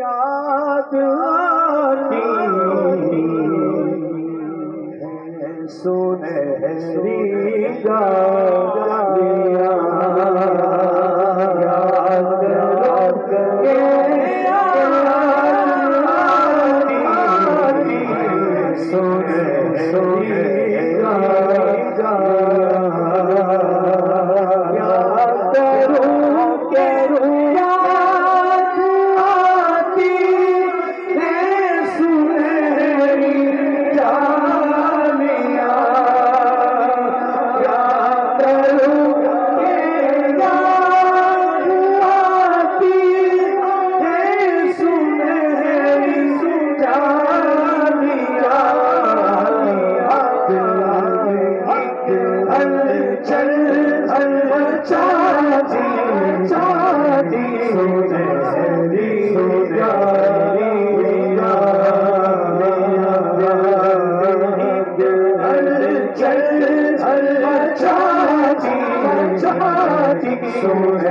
The सु गा Oh,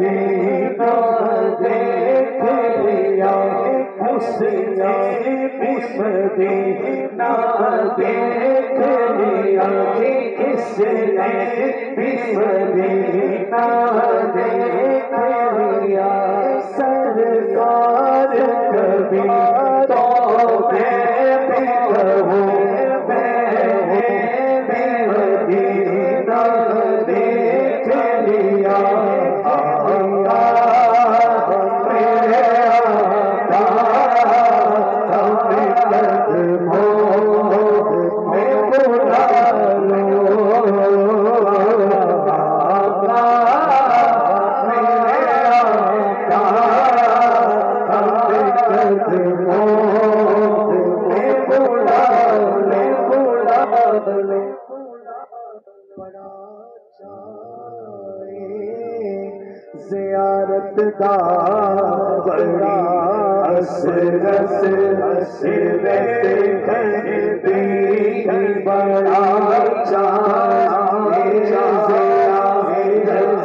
भे त योस पिस उसने बिस्मिना देख लिया इसने बिस्मिना देख लिया सरकार कभी बस रस हसिले पी बाचा में जज़ा मे घे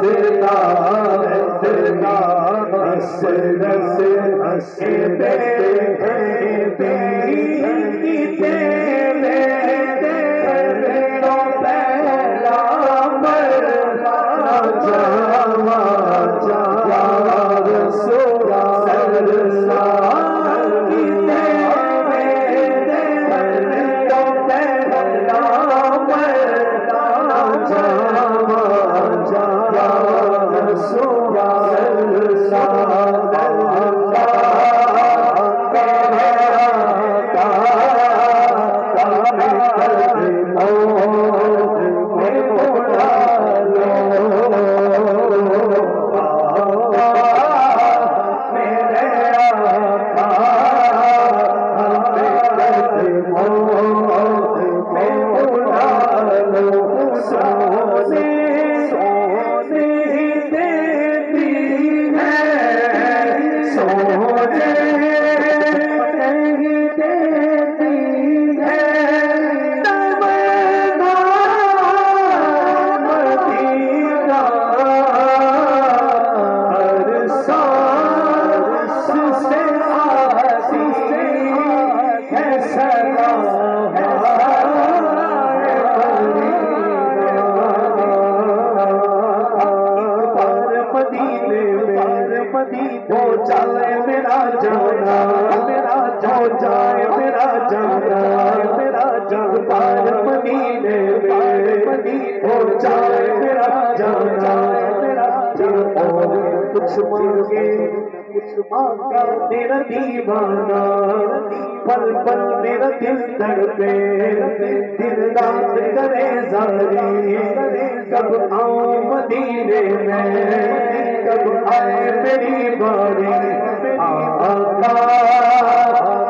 Oh, चले मेरा जाना, मेरा जो जाए मेरा जाना। मेरा जग पार मदीने में हो जाए मेरा जाना। मेरा जग और कुछ मांगे आका तेरा दीवाना। पल पल मेरा दिल तड़पे दिल रात करे जारी। कब आओ मदीने में? कब आए मेरी बारी? आका